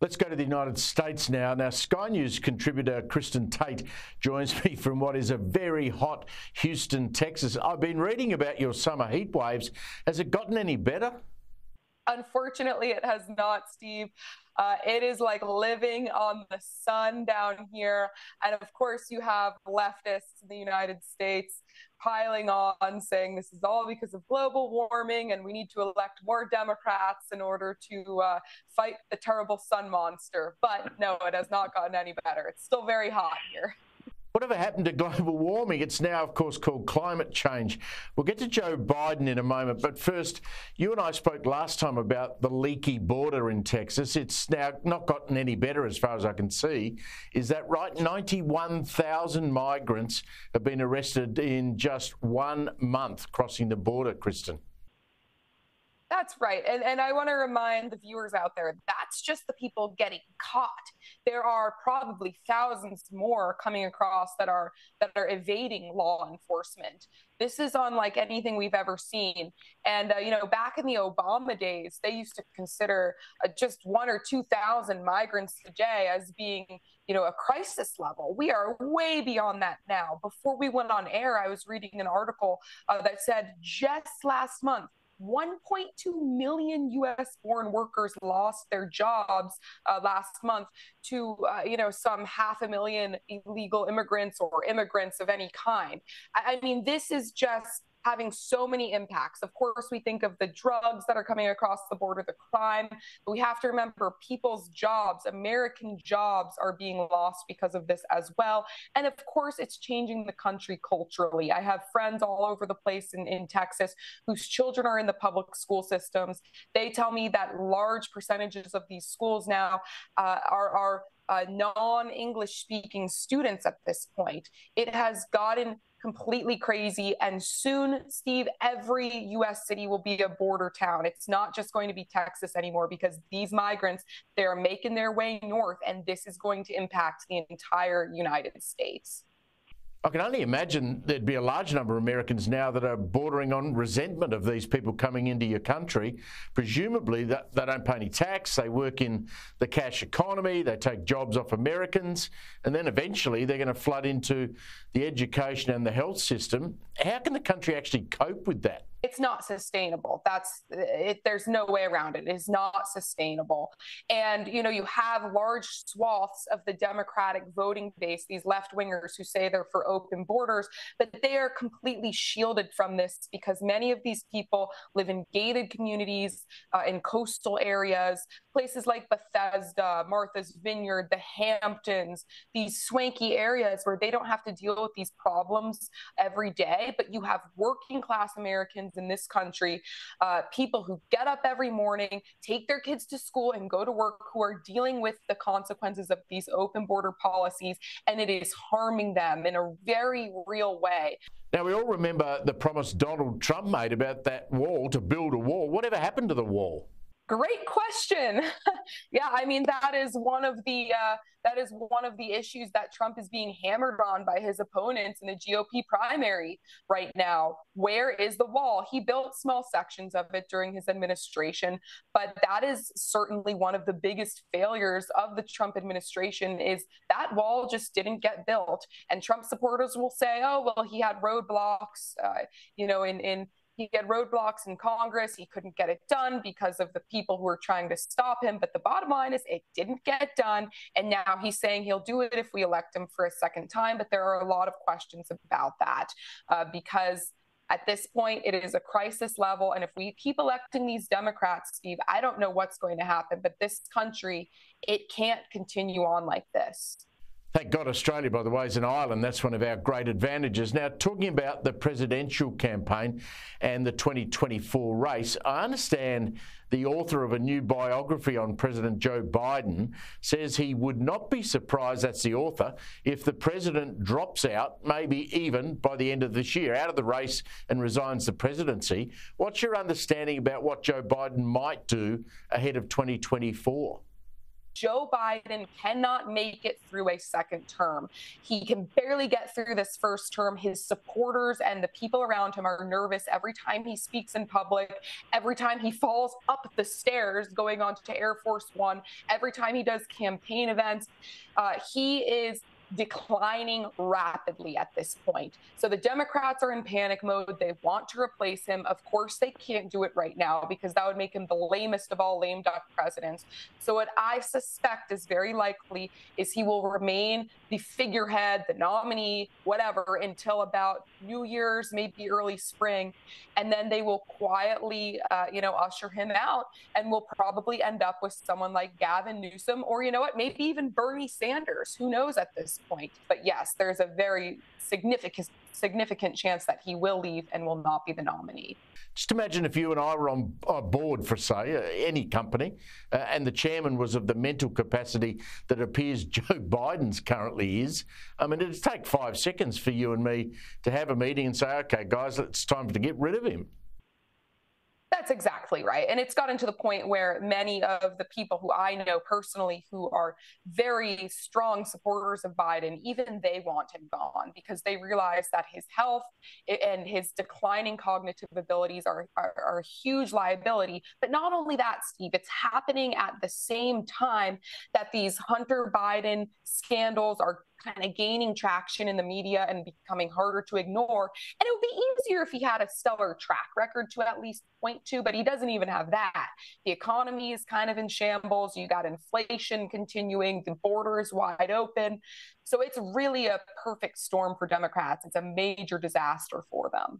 Let's go to the United States now. Now, Sky News contributor Kristin Tate joins me from what is a very hot Houston, Texas. I've been reading about your summer heat waves. Has it gotten any better? Unfortunately, it has not, Steve. Uh, it is like living on the sun down here. And of course, you have leftists in the United States piling on saying this is all because of global warming and we need to elect more Democrats in order to uh, fight the terrible sun monster. But no, it has not gotten any better. It's still very hot here. Whatever happened to global warming? It's now, of course, called climate change. We'll get to Joe Biden in a moment, but first, you and I spoke last time about the leaky border in Texas. It's now not gotten any better as far as I can see. Is that right? 91,000 migrants have been arrested in just one month crossing the border, Kristin. That's right. And, and I want to remind the viewers out there that's just the people getting caught. There are probably thousands more coming across that are that are evading law enforcement. This is unlike anything we've ever seen. And uh, you know, back in the Obama days, they used to consider uh, just one or two thousand migrants a day as being, you know, a crisis level. We are way beyond that now. Before we went on air, I was reading an article uh, that said just last month 1.2 million U.S. born workers lost their jobs uh, last month to, uh, you know, some half a million illegal immigrants or immigrants of any kind. I, I mean, this is just having so many impacts. Of course, we think of the drugs that are coming across the border, the crime, but we have to remember people's jobs, American jobs are being lost because of this as well. And of course, it's changing the country culturally. I have friends all over the place in, in Texas whose children are in the public school systems. They tell me that large percentages of these schools now uh, are, are uh, non English speaking students at this point. It has gotten completely crazy. And soon, Steve, every US city will be a border town. It's not just going to be Texas anymore because these migrants, they're making their way north, and this is going to impact the entire United States. I can only imagine there'd be a large number of Americans now that are bordering on resentment of these people coming into your country. Presumably, that they don't pay any tax, they work in the cash economy, they take jobs off Americans, and then eventually they're going to flood into the education and the health system. How can the country actually cope with that? It's not sustainable. That's it. There's no way around it. It is not sustainable. And you know, you have large swaths of the Democratic voting base, these left wingers who say they're for open borders, but they are completely shielded from this because many of these people live in gated communities uh, in coastal areas, places like Bethesda, Martha's Vineyard, the Hamptons, these swanky areas where they don't have to deal with these problems every day, but you have working class Americans Americans in this country, uh, people who get up every morning, take their kids to school, and go to work who are dealing with the consequences of these open border policies, and it is harming them in a very real way. Now, we all remember the promise Donald Trump made about that wall to build a wall. Whatever happened to the wall? Great question. yeah, I mean that is one of the uh, that is one of the issues that Trump is being hammered on by his opponents in the GOP primary right now. Where is the wall? He built small sections of it during his administration, but that is certainly one of the biggest failures of the Trump administration. Is that wall just didn't get built? And Trump supporters will say, "Oh, well, he had roadblocks, uh, you know, in in." He had roadblocks in Congress. He couldn't get it done because of the people who were trying to stop him. But the bottom line is it didn't get done. And now he's saying he'll do it if we elect him for a second time. But there are a lot of questions about that uh, because at this point, it is a crisis level. And if we keep electing these Democrats, Steve, I don't know what's going to happen. But this country, it can't continue on like this. Thank God Australia, by the way, is an island. That's one of our great advantages. Now, talking about the presidential campaign and the 2024 race, I understand the author of a new biography on President Joe Biden says he would not be surprised, that's the author, if the president drops out, maybe even by the end of this year, out of the race and resigns the presidency. What's your understanding about what Joe Biden might do ahead of 2024? Joe Biden cannot make it through a second term. He can barely get through this first term. His supporters and the people around him are nervous every time he speaks in public, every time he falls up the stairs going on to Air Force One, every time he does campaign events. Uh, he is declining rapidly at this point. So the Democrats are in panic mode. They want to replace him. Of course, they can't do it right now because that would make him the lamest of all lame duck presidents. So what I suspect is very likely is he will remain the figurehead, the nominee, whatever, until about New Year's, maybe early spring, and then they will quietly, uh, you know, usher him out, and we'll probably end up with someone like Gavin Newsom, or you know what, maybe even Bernie Sanders. Who knows at point? But yes, there's a very significant significant chance that he will leave and will not be the nominee. Just imagine if you and I were on a board for, say, uh, any company, uh, and the chairman was of the mental capacity that appears Joe Biden's currently is. I mean, it'd take five seconds for you and me to have a meeting and say, okay, guys, it's time to get rid of him. That's exactly right. And it's gotten to the point where many of the people who I know personally who are very strong supporters of Biden, even they want him gone because they realize that his health and his declining cognitive abilities are, are, are a huge liability. But not only that, Steve, it's happening at the same time that these Hunter Biden scandals are kind of gaining traction in the media and becoming harder to ignore. And it would be easier if he had a stellar track record to at least point to, but he doesn't even have that. The economy is kind of in shambles. You got inflation continuing, the border is wide open. So it's really a perfect storm for Democrats. It's a major disaster for them.